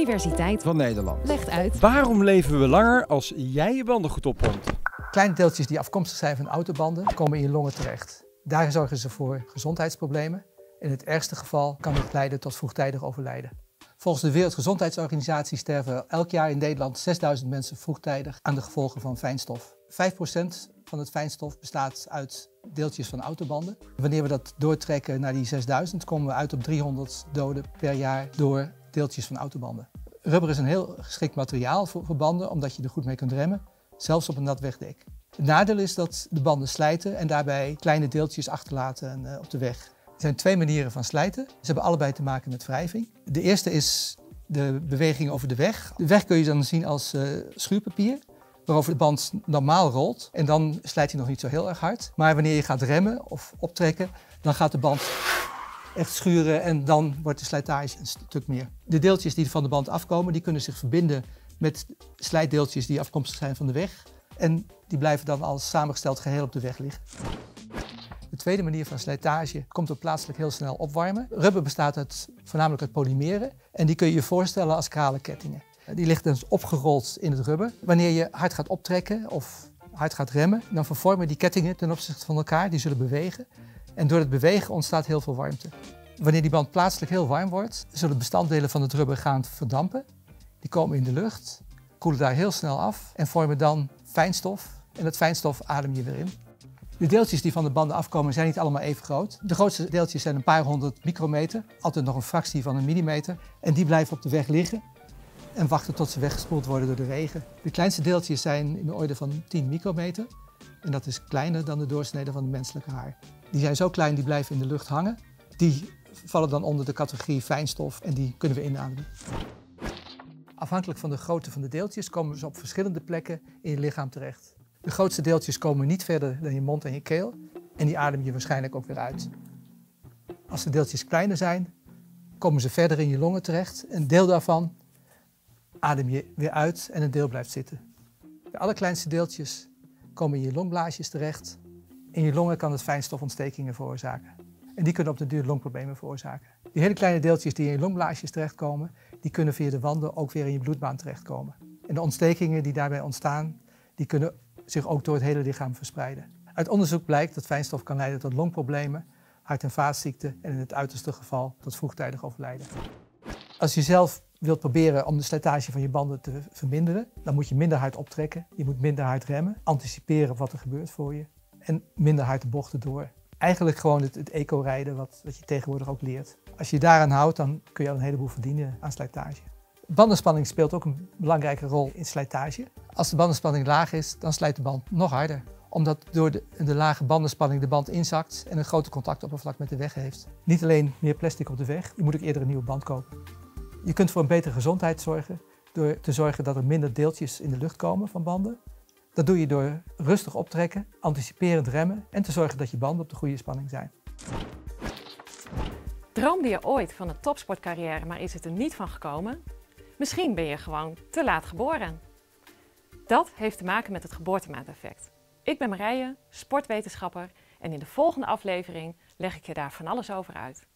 Universiteit van Nederland. legt uit. Waarom leven we langer als jij je banden goed oppompt? Kleine deeltjes die afkomstig zijn van autobanden komen in je longen terecht. Daar zorgen ze voor gezondheidsproblemen. In het ergste geval kan het leiden tot vroegtijdig overlijden. Volgens de Wereldgezondheidsorganisatie sterven elk jaar in Nederland 6000 mensen vroegtijdig aan de gevolgen van fijnstof. 5% van het fijnstof bestaat uit deeltjes van autobanden. Wanneer we dat doortrekken naar die 6000, komen we uit op 300 doden per jaar door deeltjes van autobanden. Rubber is een heel geschikt materiaal voor, banden, omdat je er goed mee kunt remmen, zelfs op een nat wegdek. Het nadeel is dat de banden slijten en daarbij kleine deeltjes achterlaten uh, op de weg. Er zijn twee manieren van slijten. Ze hebben allebei te maken met wrijving. De eerste is de beweging over de weg. De weg kun je dan zien als uh, schuurpapier, waarover de band normaal rolt. En dan slijt hij nog niet zo heel erg hard. Maar wanneer je gaat remmen of optrekken, dan gaat de band echt schuren en dan wordt de slijtage een stuk meer. De deeltjes die van de band afkomen, die kunnen zich verbinden met slijtdeeltjes die afkomstig zijn van de weg. En die blijven dan als samengesteld geheel op de weg liggen. De tweede manier van slijtage komt ook plaatselijk heel snel opwarmen. Rubber bestaat uit, voornamelijk uit polymeren en die kun je je voorstellen als kale kettingen. Die liggen dus opgerold in het rubber. Wanneer je hard gaat optrekken of hard gaat remmen, dan vervormen die kettingen ten opzichte van elkaar, die zullen bewegen. En door het bewegen ontstaat heel veel warmte. Wanneer die band plaatselijk heel warm wordt, zullen bestanddelen van het rubber gaan verdampen. Die komen in de lucht, koelen daar heel snel af en vormen dan fijnstof. En dat fijnstof adem je weer in. De deeltjes die van de banden afkomen zijn niet allemaal even groot. De grootste deeltjes zijn een paar honderd micrometer, altijd nog een fractie van een millimeter. En die blijven op de weg liggen en wachten tot ze weggespoeld worden door de regen. De kleinste deeltjes zijn in de orde van 10 micrometer. En dat is kleiner dan de doorsnede van het menselijke haar. Die zijn zo klein, die blijven in de lucht hangen. Die vallen dan onder de categorie fijnstof en die kunnen we inademen. Afhankelijk van de grootte van de deeltjes komen ze op verschillende plekken in je lichaam terecht. De grootste deeltjes komen niet verder dan je mond en je keel en die adem je waarschijnlijk ook weer uit. Als de deeltjes kleiner zijn, komen ze verder in je longen terecht. Een deel daarvan adem je weer uit en een deel blijft zitten. De allerkleinste deeltjes komen in je longblaasjes terecht. In je longen kan het fijnstofontstekingen veroorzaken. En die kunnen op de duur longproblemen veroorzaken. Die hele kleine deeltjes die in je longblaasjes terechtkomen, die kunnen via de wanden ook weer in je bloedbaan terechtkomen. En de ontstekingen die daarbij ontstaan, die kunnen zich ook door het hele lichaam verspreiden. Uit onderzoek blijkt dat fijnstof kan leiden tot longproblemen, hart- en vaatziekten en in het uiterste geval tot vroegtijdig overlijden. Als je zelf wilt proberen om de slijtage van je banden te verminderen, dan moet je minder hard optrekken, je moet minder hard remmen, anticiperen wat er gebeurt voor je en minder hard de bochten door. Eigenlijk gewoon het, eco-rijden wat, wat je tegenwoordig ook leert. Als je daaraan houdt, dan kun je al een heleboel verdienen aan slijtage. Bandenspanning speelt ook een belangrijke rol in slijtage. Als de bandenspanning laag is, dan slijt de band nog harder. Omdat door de, de lage bandenspanning de band inzakt en een grote contactoppervlak met de weg heeft. Niet alleen meer plastic op de weg, je moet ook eerder een nieuwe band kopen. Je kunt voor een betere gezondheid zorgen door te zorgen dat er minder deeltjes in de lucht komen van banden. Dat doe je door rustig optrekken, anticiperend remmen en te zorgen dat je banden op de goede spanning zijn. Droomde je ooit van een topsportcarrière, maar is het er niet van gekomen? Misschien ben je gewoon te laat geboren. Dat heeft te maken met het geboortemaateffect. Ik ben Marije, sportwetenschapper en in de volgende aflevering leg ik je daar van alles over uit.